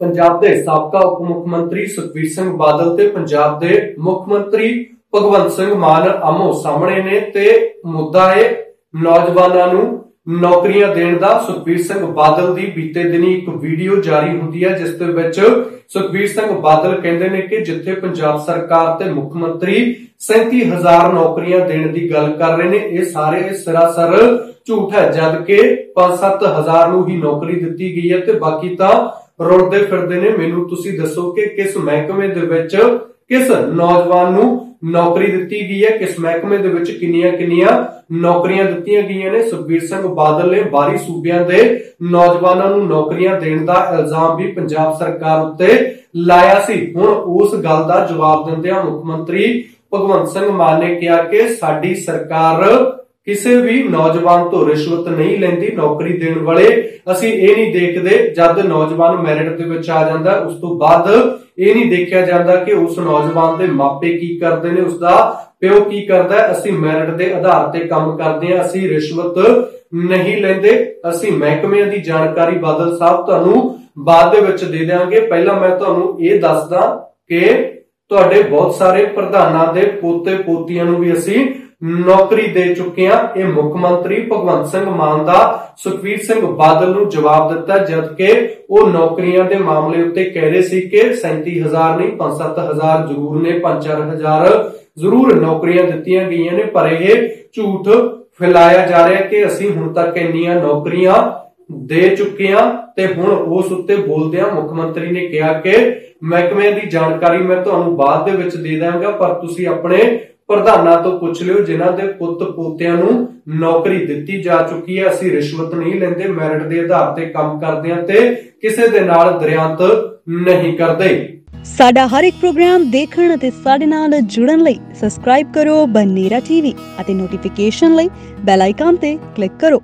ਪੰਜਾਬ ਦੇ ਸਾਬਕਾ ਉਪ ਮੁੱਖ ਮੰਤਰੀ ਸੁਖਬੀਰ ਸਿੰਘ ਬਾਦਲ ਤੇ ਪੰਜਾਬ ਦੇ ਮੁੱਖ ਮੰਤਰੀ ਭਗਵੰਤ ਸਿੰਘ ਮਾਨ ਆਮੋ ਸਾਹਮਣੇ ਨੇ ਤੇ ਮੁੱਦਾ ਹੈ ਨੌਜਵਾਨਾਂ ਨੂੰ ਨੌਕਰੀਆਂ ਦੇਣ ਦਾ ਸੁਖਬੀਰ ਸਿੰਘ ਬਾਦਲ ਦੀ ਬੀਤੇ ਦਿਨੀ ਇੱਕ ਵੀਡੀਓ ਜਾਰੀ ਹੁੰਦੀ ਹੈ, ਜਿਸ ਦੇ ਵਿੱਚ ਸੁਖਬੀਰ ਸਿੰਘ ਬਾਦਲ ਕਹਿੰਦੇ ਨੇ ਕਿ ਜਿੱਥੇ ਪੰਜਾਬ ਸਰਕਾਰ ਤੇ ਮੁੱਖ ਮੰਤਰੀ 37000 ਨੌਕਰੀਆਂ ਦੇਣ ਦੀ ਗੱਲ ਕਰ ਰਹੇ ਨੇ, ਇਹ ਸਾਰੇ ਸਰਾਸਰ ਝੂਠ ਹੈ, ਜਦ ਕਿ 5-7000 ਨੂੰ ਹੀ ਨੌਕਰੀ ਦਿੱਤੀ ਗਈ ਹੈ ਤੇ ਬਾਕੀ ਤਾਂ ਰੁਲਦੇ ਫਿਰਦੇ ਨੇ। ਮੈਨੂੰ ਤੁਸੀਂ ਦੱਸੋ ਕਿ ਕਿਸ ਮਹਿਕਮੇ ਦੇ ਵਿੱਚ ਕਿਸ ਨੌਜਵਾਨ ਨੂੰ ਨੌਕਰੀ ਦਿੱਤੀ ਗਈ ਹੈ? ਕਿਸ ਮਹਿਕਮੇ ਦੇ ਵਿੱਚ ਕਿੰਨੀਆਂ ਕਿੰਨੀਆਂ ਨੌਕਰੀਆਂ ਦਿੱਤੀਆਂ ਗਈਆਂ ਨੇ? ਸੁਖਬੀਰ ਸਿੰਘ ਬਾਦਲ ਨੇ ਬਾਰੀ ਸੂਬਿਆਂ ਦੇ ਨੌਜਵਾਨਾਂ ਨੂੰ ਨੌਕਰੀਆਂ ਦੇਣ ਦਾ ਇਲਜ਼ਾਮ ਵੀ ਪੰਜਾਬ ਸਰਕਾਰ ਉੱਤੇ ਲਾਇਆ ਸੀ। ਹੁਣ ਉਸ ਗੱਲ ਦਾ ਜਵਾਬ ਦਿੰਦਿਆਂ ਮੁੱਖ ਮੰਤਰੀ ਭਗਵੰਤ ਸਿੰਘ ਮਾਨ ਨੇ ਕਿਹਾ ਕਿ ਸਾਡੀ ਸਰਕਾਰ ਕਿਸੇ ਵੀ ਨੌਜਵਾਨ ਤੋਂ ਰਿਸ਼ਵਤ ਨਹੀਂ ਲੈਂਦੀ, ਨੌਕਰੀ ਦੇਣ ਵਾਲੇ। ਅਸੀਂ ਇਹ ਨਹੀਂ ਦੇਖਦੇ ਜਦ ਨੌਜਵਾਨ ਮੈਰਿਟ ਦੇ ਵਿੱਚ ਆ ਜਾਂਦਾ, ਉਸ ਤੋਂ ਬਾਅਦ ਇਹ ਨਹੀਂ ਦੇਖਿਆ ਜਾਂਦਾ ਕਿ ਉਸ ਨੌਜਵਾਨ ਦੇ ਮਾਪੇ ਕੀ ਕਰਦੇ ਨੇ ਉਸ ਦਾ ਪਿਓ ਕੀ ਕਰਦਾ ਅਸੀਂ ਮੈਰਿਟ ਦੇ ਆਧਾਰ ਤੇ ਕੰਮ ਕਰਦੇ ਹਾਂ, ਅਸੀਂ ਰਿਸ਼ਵਤ ਨਹੀਂ ਲੈਂਦੇ। ਅਸੀਂ ਮਹਿਕਮਿਆਂ ਦੀ ਜਾਣਕਾਰੀ ਬਾਦਲ ਸਾਹਿਬ ਤੁਹਾਨੂੰ ਬਾਅਦ ਦੇ ਵਿੱਚ ਦੇ ਦੇਵਾਂਗੇ ਪਹਿਲਾਂ ਮੈਂ ਤੁਹਾਨੂੰ ਇਹ ਦੱਸਦਾ ਕਿ ਤੁਹਾਡੇ ਬਹੁਤ ਸਾਰੇ ਪ੍ਰਧਾਨਾਂ ਦੇ ਪੋਤੇ ਪੋਤੀਆਂ ਨੂੰ ਵੀ ਅਸੀਂ ਨੌਕਰੀ ਦੇ ਚੁੱਕੇ ਹਾਂ ਇਹ ਮੁੱਖ ਮੰਤਰੀ ਭਗਵੰਤ ਸਿੰਘ ਮਾਨ ਦਾ ਸੁਖਵੀਰ ਸਿੰਘ ਬਾਦਲ ਨੂੰ ਜਵਾਬ ਦਿੱਤਾ ਜਦ ਕਿ ਉਹ ਨੌਕਰੀਆਂ ਦੇ ਮਾਮਲੇ ਉੱਤੇ ਕਹਿ ਰਹੇ ਸੀ ਕਿ 37000 ਨਹੀਂ 5-7000 ਜ਼ਰੂਰ ਨੇ 5-4000 ਜ਼ਰੂਰ ਨੌਕਰੀਆਂ ਦਿੱਤੀਆਂ ਗਈਆਂ ਨੇ, ਪਰ ਇਹ ਝੂਠ ਫੈਲਾਇਆ ਜਾ ਰਿਹਾ ਕਿ ਅਸੀਂ ਹੁਣ ਤੱਕ ਇੰਨੀਆਂ ਨੌਕਰੀਆਂ ਦੇ ਚੁੱਕੇ ਹਾਂ ਤੇ ਹੁਣ ਉਸ ਉੱਤੇ ਬੋਲਦਿਆਂ ਮੁੱਖ ਮੰਤਰੀ ਨੇ ਕਿਹਾ ਕਿ ਮਹਿਕਮੇ ਦੀ ਜਾਣਕਾਰੀ ਮੈਂ ਤੁਹਾਨੂੰ ਬਾਅਦ ਦੇ ਵਿੱਚ ਦੇ ਦਾਂਗਾ, ਪਰ ਤੁਸੀਂ ਆਪਣੇ ਪ੍ਰਧਾਨਾਂ ਤੋਂ ਪੁੱਛ ਲਿਓ, ਜਿਨ੍ਹਾਂ ਦੇ ਪੁੱਤ ਪੋਤਿਆਂ ਨੂੰ ਨੌਕਰੀ ਦਿੱਤੀ ਜਾ ਚੁੱਕੀ ਹੈ। ਅਸੀਂ ਰਿਸ਼ਵਤ ਨਹੀਂ ਲੈਂਦੇ, ਮੈਰਿਟ ਦੇ ਆਧਾਰ ਤੇ ਕੰਮ ਕਰਦੇ ਹਾਂ ਤੇ ਕਿਸੇ ਦੇ ਨਾਲ ਦਰਿਆਂਤ ਨਹੀਂ ਕਰਦੇ। ਸਾਡਾ ਹਰ ਇੱਕ ਪ੍ਰੋਗਰਾਮ ਦੇਖਣ ਅਤੇ ਸਾਡੇ ਨਾਲ ਜੁੜਨ ਲਈ ਸਬਸਕ੍ਰਾਈਬ ਕਰੋ ਬਨੇਰਾ ਟੀਵੀ ਅਤੇ ਨੋਟੀਫਿਕੇਸ਼ਨ ਲਈ ਬੈਲ ਆਈਕਨ ਤੇ ਕਲਿੱਕ ਕਰੋ।